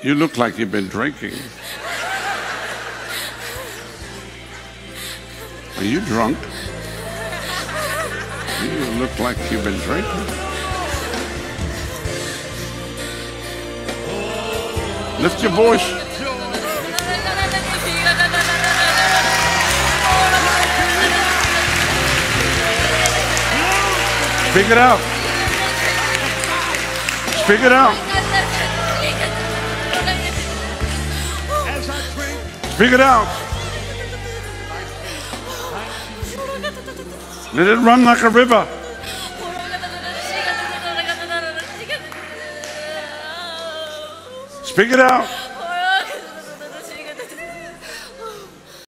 You look like you've been drinking. Are you drunk? You look like you've been drinking. Lift your voice. Speak it out. Speak it out. Speak it out. Let it run like a river. Speak it out.